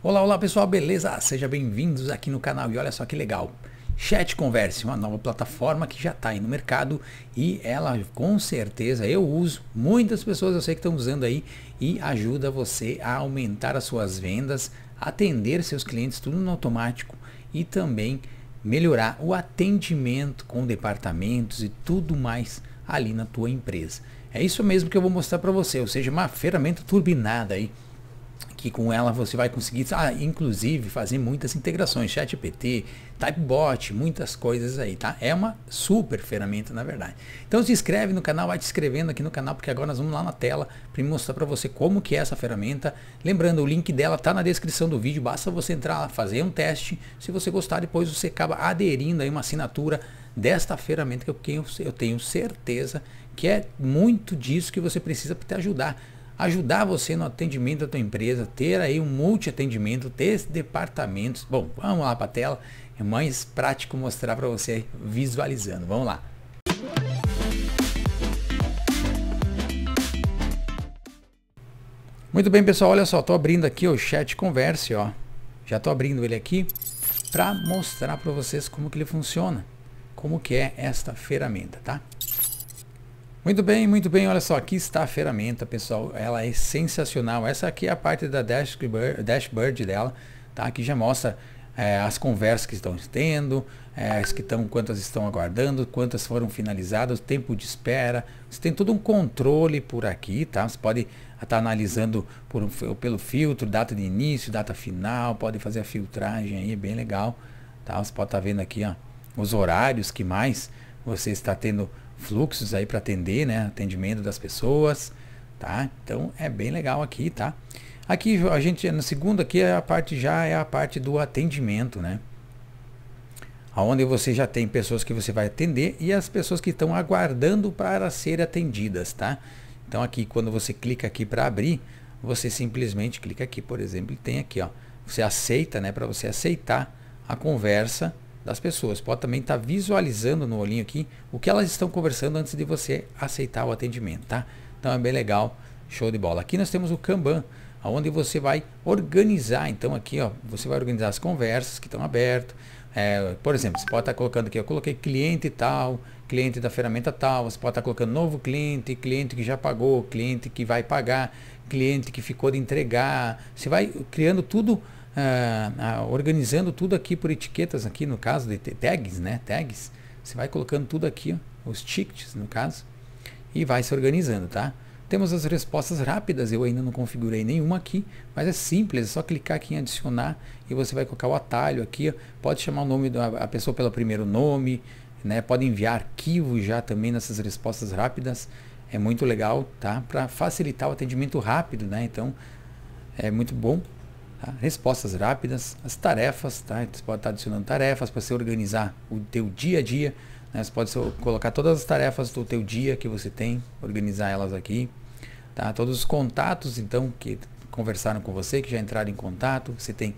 Olá, olá pessoal, beleza? Sejam bem-vindos aqui no canal e olha só que legal. Chat Converse, uma nova plataforma que já está aí no mercado e ela com certeza eu uso, muitas pessoas eu sei que estão usando aí e ajuda você a aumentar as suas vendas, atender seus clientes tudo no automático e também melhorar o atendimento com departamentos e tudo mais ali na tua empresa. É isso mesmo que eu vou mostrar para você, ou seja, uma ferramenta turbinada aí que com ela você vai conseguir, ah, inclusive, fazer muitas integrações, ChatGPT, Typebot, muitas coisas aí, tá? É uma super ferramenta, na verdade. Então se inscreve no canal, vai te inscrevendo aqui no canal, porque agora nós vamos lá na tela para mostrar para você como que é essa ferramenta. Lembrando, o link dela tá na descrição do vídeo, basta você entrar lá, fazer um teste. Se você gostar, depois você acaba aderindo aí uma assinatura desta ferramenta que eu tenho, eu tenho certeza que é muito disso que você precisa para te ajudar ajudar você no atendimento da tua empresa, ter aí um multi-atendimento, ter departamentos. Bom, vamos lá para a tela, é mais prático mostrar para você visualizando. Vamos lá. Muito bem, pessoal, olha só, estou abrindo aqui o chat converse, ó. Já estou abrindo ele aqui para mostrar para vocês como que ele funciona, como que é esta ferramenta, tá? Muito bem, muito bem. Olha só, aqui está a ferramenta, pessoal. Ela é sensacional. Essa aqui é a parte da dashboard, dashboard dela, tá? Aqui já mostra é, as conversas que estão tendo, é, as que estão, quantas estão aguardando, quantas foram finalizadas, tempo de espera. Você tem todo um controle por aqui, tá? Você pode estar tá analisando por, pelo filtro, data de início, data final, pode fazer a filtragem aí, bem legal, tá? Você pode estar tá vendo aqui, ó, os horários que mais você está tendo fluxos aí para atender, né? Atendimento das pessoas, tá? Então é bem legal aqui, tá? Aqui a gente no segundo aqui é a parte já é a parte do atendimento, né? Onde você já tem pessoas que você vai atender e as pessoas que estão aguardando para ser atendidas, tá? Então aqui quando você clica aqui para abrir, você simplesmente clica aqui, por exemplo, tem aqui, ó, você aceita, né, para você aceitar a conversa das pessoas. Pode também estar tá visualizando no olhinho aqui o que elas estão conversando antes de você aceitar o atendimento, tá? Então é bem legal, show de bola. Aqui nós temos o Kanban, onde você vai organizar. Então aqui, ó, você vai organizar as conversas que estão abertas. É, por exemplo, você pode estar tá colocando aqui, eu coloquei cliente tal, cliente da ferramenta tal, você pode estar tá colocando novo cliente, cliente que já pagou, cliente que vai pagar, cliente que ficou de entregar. Você vai criando tudo ah, ah, organizando tudo aqui por etiquetas, aqui no caso de tags, né? Tags. Você vai colocando tudo aqui, ó, os tickets no caso, e vai se organizando, tá? Temos as respostas rápidas, eu ainda não configurei nenhuma aqui, mas é simples, é só clicar aqui em adicionar e você vai colocar o atalho aqui, ó. pode chamar o nome da pessoa pelo primeiro nome, né? Pode enviar arquivo já também nessas respostas rápidas, é muito legal, tá? Para facilitar o atendimento rápido, né? Então, é muito bom Tá? Respostas rápidas, as tarefas, tá? Você pode estar adicionando tarefas para você organizar o teu dia a dia. Né? Você pode colocar todas as tarefas do teu dia que você tem, organizar elas aqui. Tá? Todos os contatos, então, que conversaram com você, que já entraram em contato. Você tem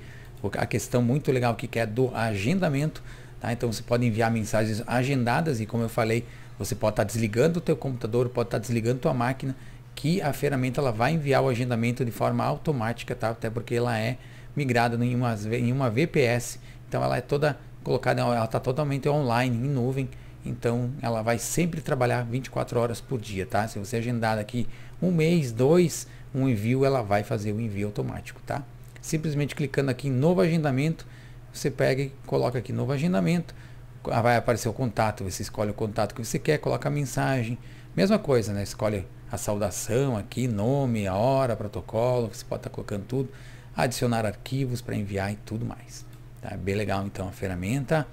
a questão muito legal que é do agendamento. Tá? Então você pode enviar mensagens agendadas e como eu falei, você pode estar desligando o teu computador, pode estar desligando a tua máquina que a ferramenta ela vai enviar o agendamento de forma automática, tá? Até porque ela é migrada em uma, em uma VPS, então ela é toda colocada, ela está totalmente online, em nuvem, então ela vai sempre trabalhar 24 horas por dia, tá? Se você agendar aqui um mês, dois, um envio, ela vai fazer o envio automático, tá? Simplesmente clicando aqui em novo agendamento, você pega e coloca aqui novo agendamento, vai aparecer o contato, você escolhe o contato que você quer, coloca a mensagem, mesma coisa, né? Escolhe a saudação aqui, nome, a hora, protocolo, você pode estar tá colocando tudo, adicionar arquivos para enviar e tudo mais. Tá? Bem legal então a ferramenta.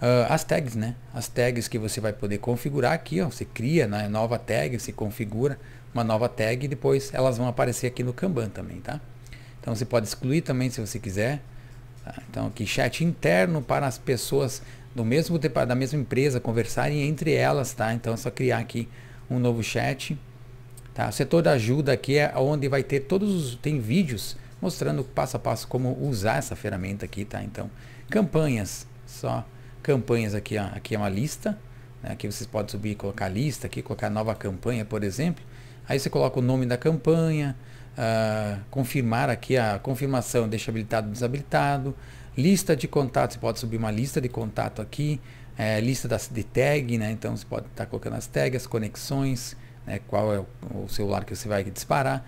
Uh, as tags, né? As tags que você vai poder configurar aqui, ó, você cria né, nova tag, você configura uma nova tag e depois elas vão aparecer aqui no Kanban também, tá? Então você pode excluir também se você quiser. Tá? Então aqui chat interno para as pessoas do mesmo da mesma empresa conversarem entre elas, tá? Então é só criar aqui um novo chat Tá? O setor da ajuda aqui é onde vai ter todos os tem vídeos mostrando passo a passo como usar essa ferramenta aqui, tá? Então, campanhas, só campanhas aqui, ó, aqui é uma lista, né? aqui vocês podem subir e colocar lista aqui, colocar nova campanha, por exemplo. Aí você coloca o nome da campanha, uh, confirmar aqui a confirmação, deixa habilitado desabilitado. Lista de contatos, você pode subir uma lista de contato aqui. É, lista das, de tag, né? Então você pode estar tá colocando as tags, as conexões, né? qual é o, o celular que você vai disparar.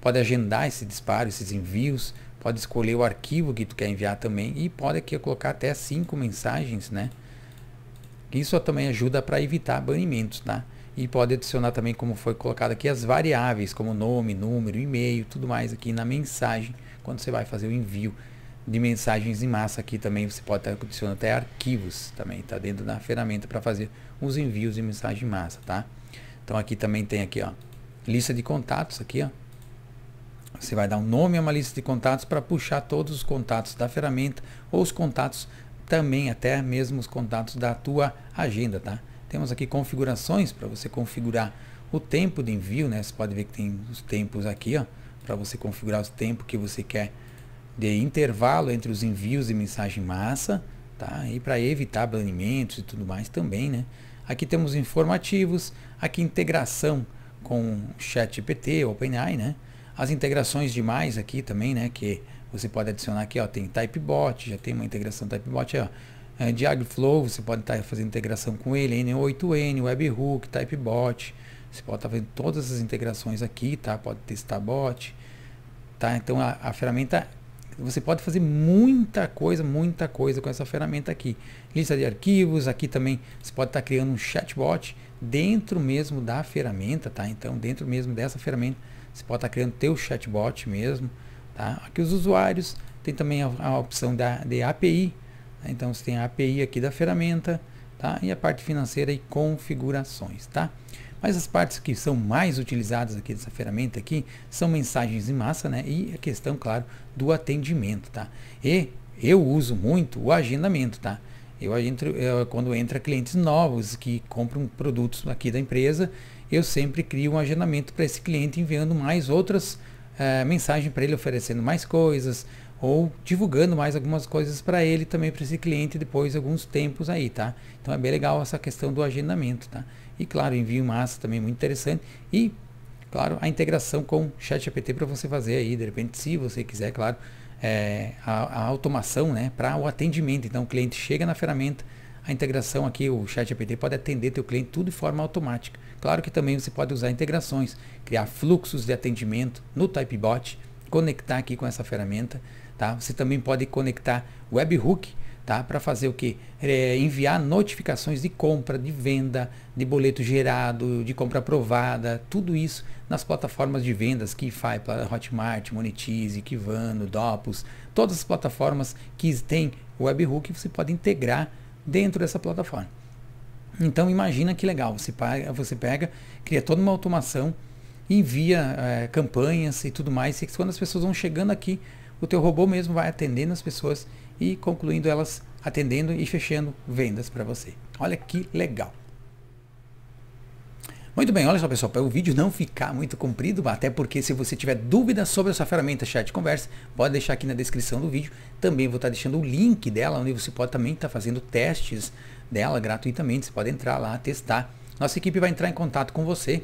Pode agendar esse disparo, esses envios. Pode escolher o arquivo que tu quer enviar também. E pode aqui colocar até cinco mensagens, né? Isso também ajuda para evitar banimentos, tá? E pode adicionar também, como foi colocado aqui, as variáveis, como nome, número, e-mail, tudo mais aqui na mensagem, quando você vai fazer o envio de mensagens em massa aqui também, você pode estar adicionando até arquivos também, tá dentro da ferramenta para fazer os envios de mensagem em massa, tá? Então aqui também tem aqui, ó, lista de contatos aqui, ó. Você vai dar um nome a uma lista de contatos para puxar todos os contatos da ferramenta ou os contatos também, até mesmo os contatos da tua agenda, tá? Temos aqui configurações para você configurar o tempo de envio, né? Você pode ver que tem os tempos aqui, ó, para você configurar o tempo que você quer de intervalo entre os envios de mensagem massa, tá? E para evitar banimentos e tudo mais também, né? Aqui temos informativos, aqui integração com ChatGPT, OpenAI, né? As integrações demais aqui também, né? Que você pode adicionar aqui, ó, tem Typebot, já tem uma integração Typebot, ó, é, Diagflow, você pode estar tá fazendo integração com ele, N8N, Webhook, Typebot. Você pode estar tá fazendo todas as integrações aqui, tá? Pode testar bot, tá? Então a, a ferramenta você pode fazer muita coisa, muita coisa com essa ferramenta aqui. Lista de arquivos, aqui também você pode estar tá criando um chatbot dentro mesmo da ferramenta, tá? Então, dentro mesmo dessa ferramenta, você pode estar criando teu chatbot mesmo, tá? Aqui os usuários, tem também a, a opção da de API, então você tem a API aqui da ferramenta, tá? E a parte financeira e configurações, tá? Mas as partes que são mais utilizadas aqui dessa ferramenta aqui são mensagens em massa, né? E a questão, claro, do atendimento, tá? E eu uso muito o agendamento, tá? Eu, entro, eu quando entra clientes novos que compram produtos aqui da empresa, eu sempre crio um agendamento para esse cliente enviando mais outras uh, mensagens para ele, oferecendo mais coisas, ou divulgando mais algumas coisas para ele também para esse cliente depois de alguns tempos aí, tá? Então é bem legal essa questão do agendamento, tá? E claro, envio massa também muito interessante e claro, a integração com ChatGPT para você fazer aí, de repente, se você quiser, claro, é, a, a, automação, né, para o atendimento. Então o cliente chega na ferramenta, a integração aqui, o ChatGPT pode atender teu cliente tudo de forma automática. Claro que também você pode usar integrações, criar fluxos de atendimento no Typebot, conectar aqui com essa ferramenta Tá? Você também pode conectar webhook tá? para fazer o que? É, enviar notificações de compra, de venda, de boleto gerado, de compra aprovada, tudo isso nas plataformas de vendas faz Hotmart, Monetize, Kivano, Dopus, todas as plataformas que têm webhook você pode integrar dentro dessa plataforma. Então imagina que legal, você pega, você pega cria toda uma automação, envia é, campanhas e tudo mais, e quando as pessoas vão chegando aqui, o teu robô mesmo vai atendendo as pessoas e concluindo elas atendendo e fechando vendas para você. Olha que legal. Muito bem, olha só pessoal, para o vídeo não ficar muito comprido, até porque se você tiver dúvidas sobre essa ferramenta chat conversa, pode deixar aqui na descrição do vídeo. Também vou estar deixando o link dela, onde você pode também estar fazendo testes dela gratuitamente. Você pode entrar lá, testar. Nossa equipe vai entrar em contato com você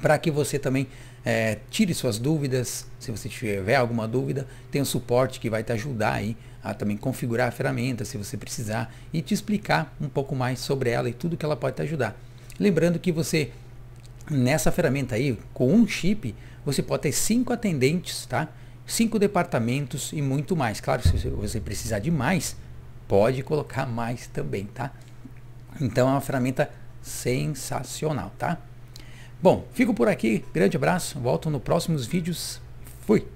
para que você também é, tire suas dúvidas, se você tiver alguma dúvida, tem o suporte que vai te ajudar aí a também configurar a ferramenta se você precisar e te explicar um pouco mais sobre ela e tudo que ela pode te ajudar. Lembrando que você nessa ferramenta aí, com um chip, você pode ter cinco atendentes, tá? Cinco departamentos e muito mais. Claro, se você precisar de mais, pode colocar mais também, tá? Então é uma ferramenta sensacional, tá? Bom, fico por aqui. Grande abraço. Volto nos próximos vídeos. Fui!